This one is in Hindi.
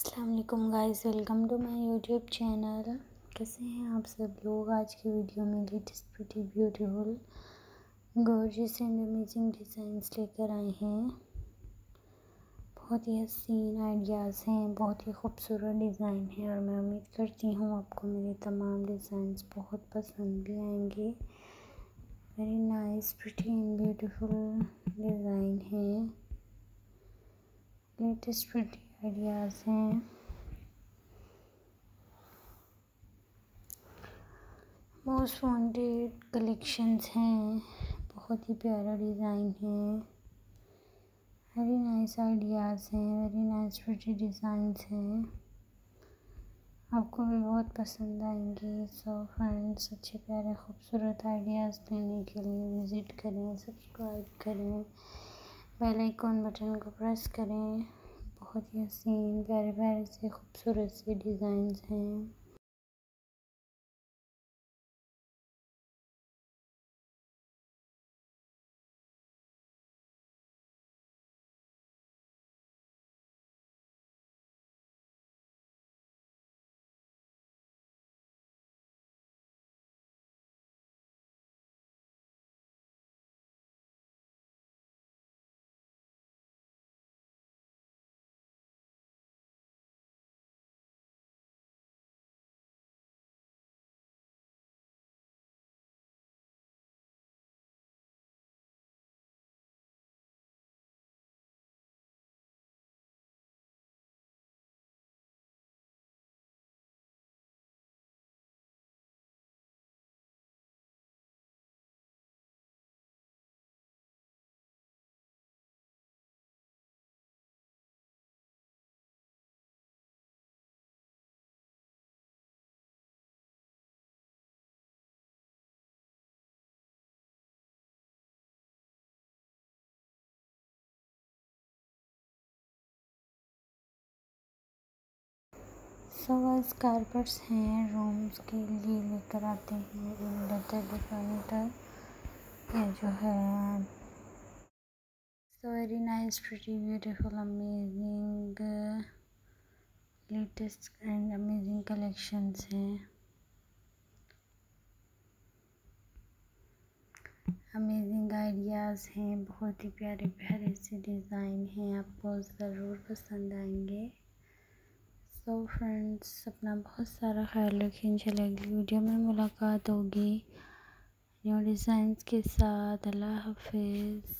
Aslam guys welcome to my YouTube channel कैसे हैं आप सब लोग? आज की वीडियो में latest pretty beautiful gorgeous and amazing designs लेकर आए हैं। बहुत ही हसीन आइडियाज़ हैं, बहुत ही खूबसूरत डिज़ाइन है और मैं उम्मीद करती हूँ आपको मेरे तमाम डिज़ाइंस बहुत पसंद भी आएँगे। Very nice pretty and beautiful design है। लेटेस्ट प्रिटी आइडियाज़ हैं। मोस्ट वांटेड कलेक्शंस हैं। बहुत ही प्यारा डिज़ाइन है। वेरी नाइस आइडियाज़ हैं। वेरी नाइस प्रिटी डिज़ाइंस हैं। आपको भी बहुत पसंद आएँगे। सो फ्रेंड्स अच्छे प्यारे खूबसूरत आइडियाज़ लेने के लिए विज़िट करें सब्सक्राइब करें। बेल आइकॉन बटन को प्रेस करें। बहुत ही हसीन प्यारे प्यारे से खूबसूरत से डिज़ाइंस हैं सो गाइस कारपेट्स हैं रूम्स के लिए लेकर आते हैं। इन डिफरेंट ये जो है very nice pretty beautiful amazing latest and amazing collections हैं। अमेजिंग आइडियाज़ हैं, बहुत ही प्यारे प्यारे से डिज़ाइन हैं। आपको ज़रूर पसंद आएँगे। सो फ्रेंड्स, अपना बहुत सारा ख्याल रखें, इंशाल्लाह अगली वीडियो में मुलाकात होगी। न्यू डिज़ाइंस के साथ, अल्लाह हाफिज़।